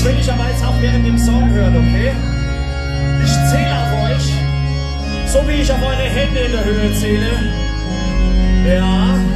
Das will ich aber jetzt auch während dem Song hören, okay? Ich zähle auf euch, so wie ich auf eure Hände in der Höhe zähle. Ja.